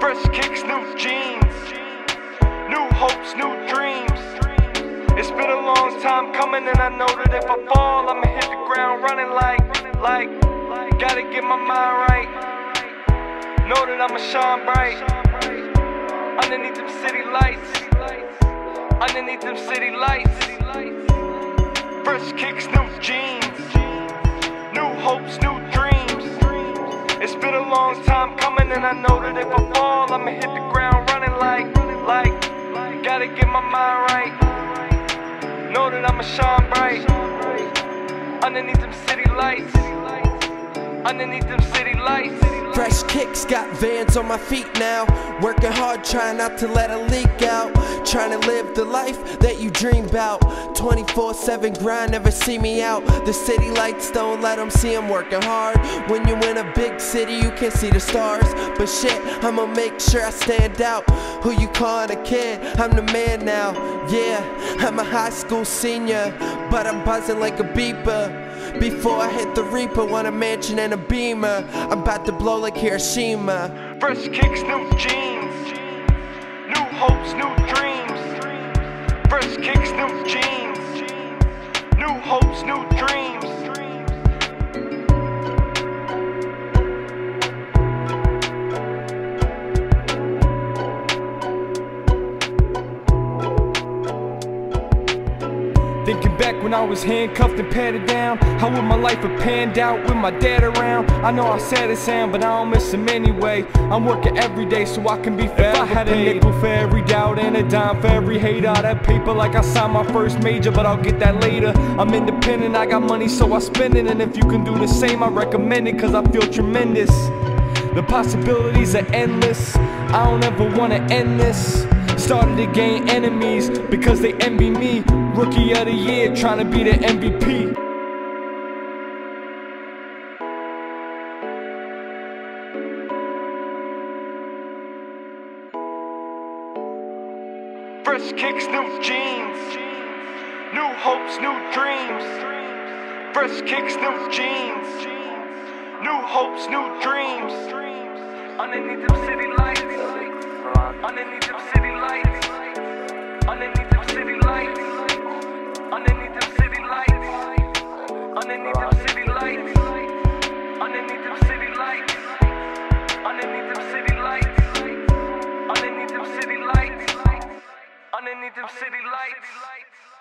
Fresh kicks, new jeans. New hopes, new dreams. It's been a long time coming, and I know that if I fall, I'ma hit the ground running like, like, gotta get my mind right. Know that I'ma shine bright. Underneath them city lights. Underneath them city lights. Fresh kicks, new jeans. New hopes, new dreams. It's been a long time coming, and I know that if I fall, I'ma hit the ground running like, like, gotta get my mind right. Know that I'ma shine bright. Underneath them city lights. Underneath them city lights. Fresh kicks, got vans on my feet now. Working hard, trying not to let it leak out. Trying to live the life that you dream about. 24 7 grind, never see me out. The city lights don't let them see I'm working hard. When you in a big city, you can't see the stars. But shit, I'ma make sure I stand out. Who you calling a kid? I'm the man now. Yeah, I'm a high school senior, but I'm buzzing like a beeper. Before I hit the Reaper, want a mansion and a beamer. I'm about to blow like Hiroshima. Fresh kicks, new jeans. When I was handcuffed and patted down How would my life have panned out with my dad around? I know I said it sound but I don't miss him anyway. I'm working every day so I can be forever If I had paid. a nickel for every doubt and a dime for every hate All that paper like I signed my first major but I'll get that later. I'm independent, I got money so I spend it And if you can do the same I recommend it cause I feel tremendous. The possibilities are endless. I don't ever wanna end this. Started to gain enemies because they envy me. Rookie of the year, trying to be the MVP. Fresh kicks, new jeans. New hopes, new dreams. Fresh kicks, new jeans. New hopes, new dreams. Underneath them city lights. Underneath them Phantom City Lights.